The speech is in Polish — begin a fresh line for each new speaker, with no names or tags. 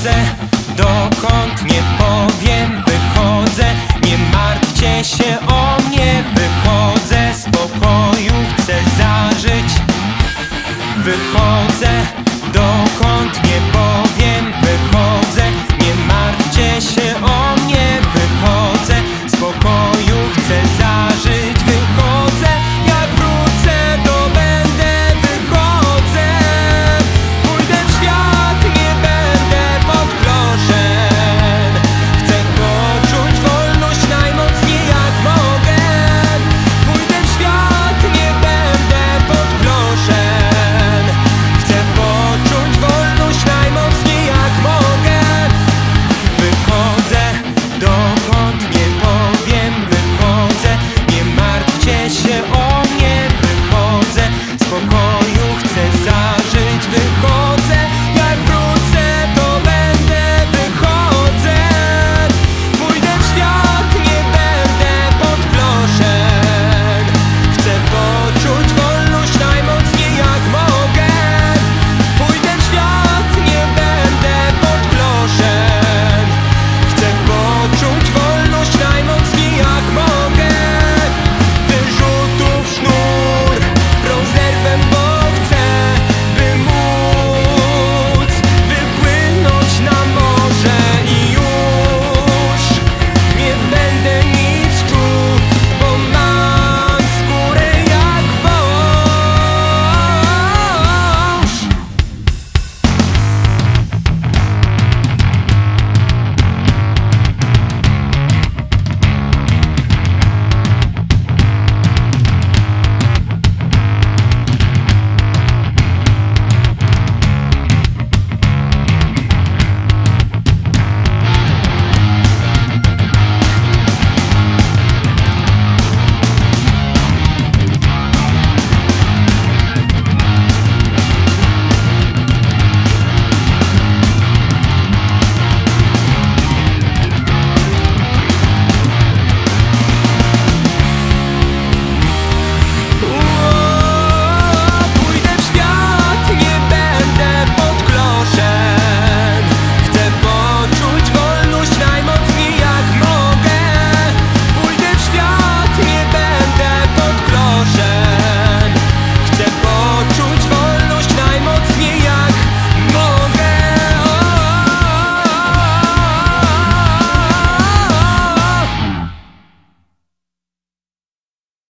chodzę Dokąd nie powiem wychodzę. Nie martwcie się o mnie Wychodzę z pokoju Chcę zażyć. Wychodzę Dokąd nie powiem wychodzę.